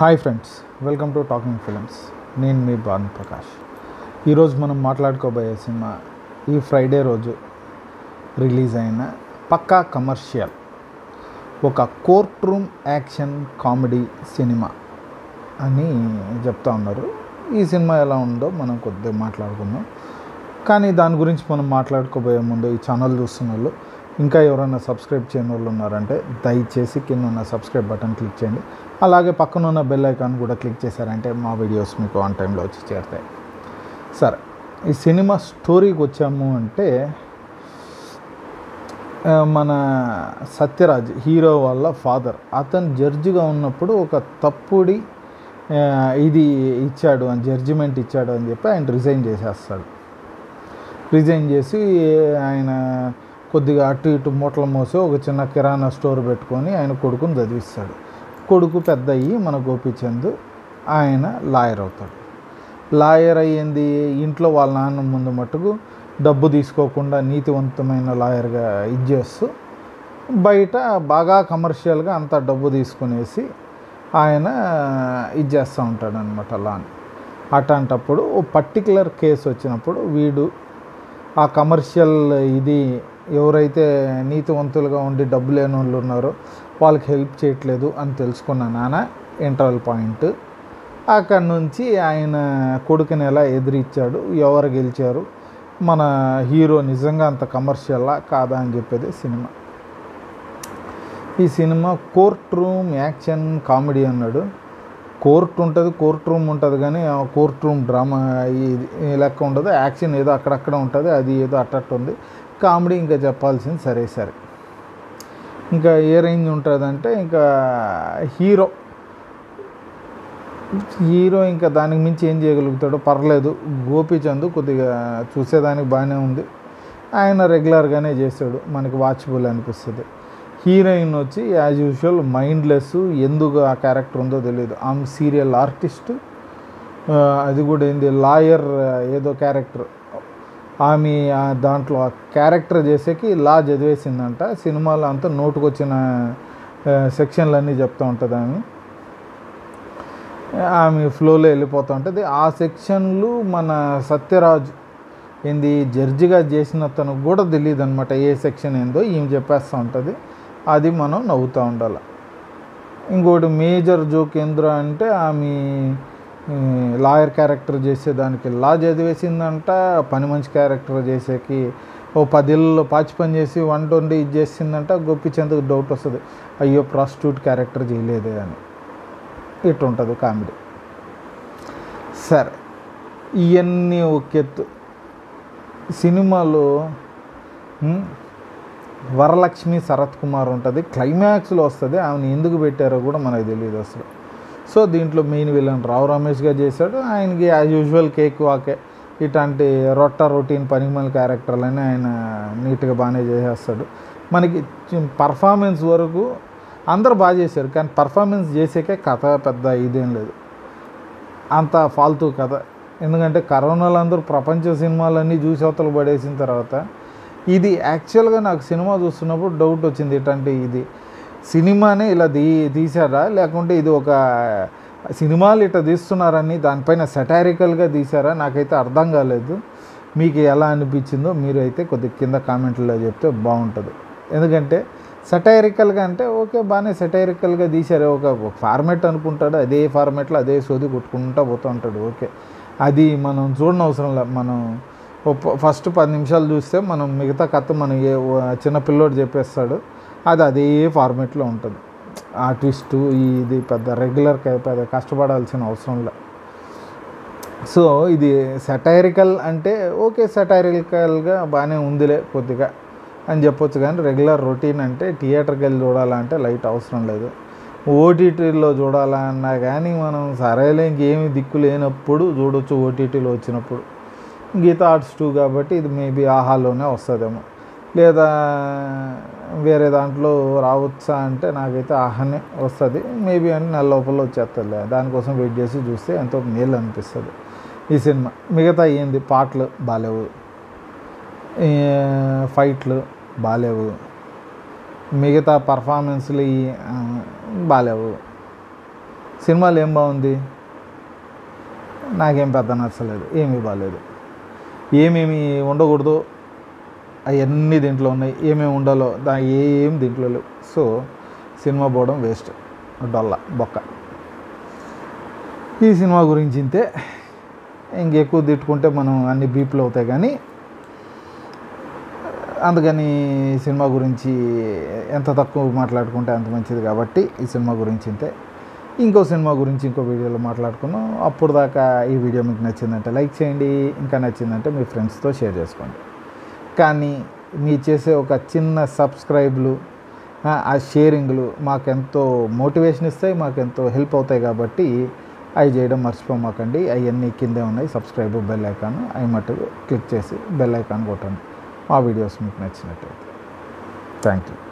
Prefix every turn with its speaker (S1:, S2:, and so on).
S1: Hi friends welcome to Talking Films. నేను మీ భాను ప్రకాష్. ఈరోజు మనం మాట్లాడుకోబోయే సినిమా ఈ ఫ్రైడే రోజు రిలీజ్ అయిన పక్కా కమర్షియల్ ఒక court room action comedy cinema అని చెప్తా ఉన్నారు. ఈ సినిమా ఎలా ఉందో మనం కొద్దిగా మాట్లాడుకుందాం. కానీ దాని గురించి మనం మాట్లాడుకోబోయే ముందు ఈ ఛానల్ చూస్తున్న వాళ్ళు ఇంకా ఎవరైనా సబ్స్క్రైబ్ చేయని వాళ్ళు ఉన్నారంటే దయచేసి కింద ఉన్న సబ్స్క్రైబ్ బటన్ క్లిక్ చేయండి. అలాగే పక్కన ఉన్న బెల్ ఐకాన్ కూడా క్లిక్ చేశారంటే మా వీడియోస్ మీకు ఆన్ టైంలో వచ్చి చేరుతాయి. సరే ఈ సినిమా స్టోరీకి వచ్చాము అంటే మన సత్యరాజ్ హీరో వాళ్ళ ఫాదర్. అతను జడ్జిగా ఉన్నప్పుడు ఒక తప్పుడి ఇది ఇచ్చాడు అని జడ్జిమెంట్ ఇచ్చాడు అని చెప్పి ఆయన రిజైన్ చేసేస్తాడు. రిజైన్ చేసి ఆయన కొద్దిగా అటు ఇటు మూటలు మోసి ఒక చిన్న కిరాణా స్టోర్ పెట్టుకొని ఆయన కొడుకుని చదివిస్తాడు. కొడుకు పెద్ద అయ్యి మన గోపిచంద్ ఆయన లాయర్ అవుతాడు. లాయర్ అయ్యింది ఇంట్లో వాళ్ళ నాన్న ముందు మట్టుకు డబ్బు తీసుకోకుండా నీతివంతమైన లాయర్గా ఇది చేస్తూ బయట బాగా కమర్షియల్గా అంత డబ్బు తీసుకునేసి ఆయన ఇది చేస్తూ ఉంటాడు అనమాట లాన్. అట్లాంటప్పుడు ఓ పర్టికులర్ కేసు వచ్చినప్పుడు వీడు ఆ కమర్షియల్ ఇది ఎవరైతే నీతివంతులుగా ఉండి డబ్బు లేని వాళ్ళు ఉన్నారో వాళ్ళకి హెల్ప్ చేయట్లేదు అని తెలుసుకున్న నాన్న ఇంటర్వల్ పాయింట్. అక్కడి నుంచి ఆయన కొడుకుని ఎలా ఎదిరిచ్చాడు ఎవరు గెలిచారు మన హీరో నిజంగా అంత కమర్షియల్లా కాదా అని చెప్పేది సినిమా. ఈ cinema court room action comedy అన్నాడు. కోర్ట్ ఉంటుంది కోర్ట్ రూమ్ ఉంటుంది కానీ కోర్ట్ రూమ్ డ్రామా ఇది ఈ లెక్క ఉండదు. యాక్షన్ ఏదో అక్కడక్కడ ఉంటుంది అది ఏదో అట్టట్టు ఉంది. కామెడీ ఇంకా చెప్పాల్సింది సరే సరే. ఇంకా ఏ రేంజ్ ఉంటుందంటే ఇంకా హీరో. హీరో ఇంకా దానికి మించి ఏం చేయగలుగుతాడో పర్లేదు. గోపీచంద్ కొద్దిగా చూసేదానికి బాగానే ఉంది. ఆయన రెగ్యులర్గానే చేస్తాడు. మనకి వాచబుల్ అనిపిస్తుంది. హీరోయిన్ వచ్చి యాజ్ యూజువల్ మైండ్లెస్ ఎందుకు ఆ క్యారెక్టర్ ఉందో తెలియదు ఆమె సీరియల్ ఆర్టిస్ట్. అది కూడా ఏంది? లాయర్ ఏదో క్యారెక్టర్. ఆమె దాంట్లో ఆ క్యారెక్టర్ చేసేకి లా చదివేసిందంట. సినిమాలో అంతా నోటుకొచ్చిన సెక్షన్లన్నీ చెప్తూ ఉంటుంది ఆమె. ఆమె ఫ్లోలో వెళ్ళిపోతూ ఉంటుంది. ఆ సెక్షన్లు మన సత్యరాజ్ ఏంది జడ్జిగా చేసిన తనకు కూడా తెలియదు అనమాట ఏ సెక్షన్ ఏందో ఈమె చెప్పేస్తూ ఉంటుంది. అది మనం నవ్వుతూ ఉండాలి. ఇంకోటి మేజర్ జోక్ ఏంద్రా అంటే ఆమె లాయర్ క్యారెక్టర్ చేసేదానికి లా చదివేసిందంట పని మంచి క్యారెక్టర్ చేసేకి ఓ పదిళ్ళు పాచి పని చేసి వన్ వండి ఇది చేసిందంట గొప్పించేందుకు డౌట్ వస్తుంది. అయ్యో ప్రాస్టిట్యూట్ క్యారెక్టర్ చేయలేదే అని. ఇటు ఉంటుంది కామెడీ. సరే ఇవన్నీ ఒకెత్తు సినిమాలో వరలక్ష్మి శరత్ కుమార్ ఉంటుంది. క్లైమాక్స్లో వస్తుంది. ఆమెను ఎందుకు పెట్టారో కూడా మనకు తెలియదు అసలు. సో దీంట్లో మెయిన్ విలన్ రావు రమేష్గా చేశాడు. ఆయనకి యాజ్ యూజువల్ కేక్ వాకే. ఇట్లాంటి రొట్ట రొటీన్ పనిమల క్యారెక్టర్లని ఆయన నీట్గా బాగానే చేసేస్తాడు. మనకి పర్ఫార్మెన్స్ వరకు అందరు బాగా చేశారు. కానీ పర్ఫార్మెన్స్ చేసేకే కథ పెద్ద ఇదేం లేదు. అంత ఫాల్తూ కథ. ఎందుకంటే కరోనాలో అందరూ ప్రపంచ సినిమాలన్నీ చూసి అవతలు పడేసిన తర్వాత ఇది యాక్చువల్గా నాకు సినిమా చూస్తున్నప్పుడు డౌట్ వచ్చింది. ఇట్లాంటి ఇది. సినిమానే ఇలా దీ తీశారా? లేకుంటే ఇది ఒక సినిమాలు ఇట్లా తీస్తున్నారని దానిపైన సెటారికల్గా తీసారా నాకైతే అర్థం కాలేదు. మీకు ఎలా అనిపించిందో మీరు అయితే కొద్దిగా కింద కామెంట్లో చెప్తే బాగుంటుంది. ఎందుకంటే సెటైరికల్గా అంటే ఓకే బాగానే సెటైరికల్గా తీశారు. ఒక ఫార్మేట్ అనుకుంటాడు అదే ఫార్మేట్లో అదే సోది కొట్టుకుంటూ పోతూ ఉంటాడు. ఓకే. అది మనం చూడనవసరం అవసరం లేదు మనం ఫస్ట్ పది నిమిషాలు చూస్తే మనం మిగతా కథ మనం ఏ చిన్న పిల్లోడు చెప్పేస్తాడు. అది అదే ఫార్మేట్లో ఉంటుంది. ఆ ట్విస్ట్ ఇది పెద్ద రెగ్యులర్ పెద్ద కష్టపడాల్సిన అవసరం లేదు సో ఇది సెటైరికల్ అంటే ఓకే సెటైరికల్గా బాగానే ఉందిలే కొద్దిగా అని చెప్పొచ్చు కానీ రెగ్యులర్ రొటీన్ అంటే థియేటర్కి వెళ్ళి చూడాలంటే లైట్ అవసరం లేదు. ఓటీటీలో చూడాలన్నా కానీ మనం సరేలే ఇంకేమి దిక్కు లేనప్పుడు చూడొచ్చు ఓటీటీలో వచ్చినప్పుడు. గీత ఆర్ట్స్ టూ కాబట్టి ఇది మేబీ ఆహాలోనే వస్తుందేమో. లేదా వేరే దాంట్లో రావచ్చా అంటే నాకైతే ఆహానే వస్తుంది. మేబీ అని నెల లోపల వచ్చేస్తుంది దానికోసం వెయిట్ చేసి చూస్తే ఎంతో మేలు అనిపిస్తుంది. ఈ సినిమా. మిగతా ఏంది? పాటలు బాగాలేవు ఫైట్లు బాలేవు. మిగతా పర్ఫార్మెన్స్లు బాలేవు. సినిమాలు ఏం బాగుంది? నాకేం పెద్ద నచ్చలేదు. ఏమీ బాగాలేదు ఏమేమి ఉండకూడదు? అవన్నీ దీంట్లో ఉన్నాయి. ఏమేమి ఉండాలో దా ఏం దీంట్లో లేవు. సో సినిమా పోవడం వేస్ట్ డొల్ల బొక్క. ఈ సినిమా గురించి ఇంతే ఇంకెక్కువ తిట్టుకుంటే మనం అన్ని బీప్లు అవుతాయి కానీ అందుకని సినిమా గురించి ఎంత తక్కువ మాట్లాడుకుంటే అంత మంచిది కాబట్టి ఈ సినిమా గురించి ఇంతే ఇంకో సినిమా గురించి ఇంకో వీడియోలో మాట్లాడుకున్నాం అప్పుడు దాకా ఈ వీడియో మీకు నచ్చిందంటే లైక్ చేయండి. ఇంకా నచ్చిందంటే మీ ఫ్రెండ్స్తో షేర్ చేసుకోండి. కానీ మీ చేసే ఒక చిన్న సబ్స్క్రైబ్లు ఆ, షేరింగ్లు మాకెంతో మోటివేషన్ ఇస్తాయి మాకెంతో హెల్ప్ అవుతాయి కాబట్టి అవి చేయడం మర్చిపోమాకండి. అవన్నీ కిందే ఉన్నాయి. సబ్స్క్రైబ్ బెల్ ఐకాన్ అవి మట్టుకు క్లిక్ చేసి బెల్ ఐకాన్ కొట్టండి. మా వీడియోస్ మీకు నచ్చినట్టయితే. Thank you.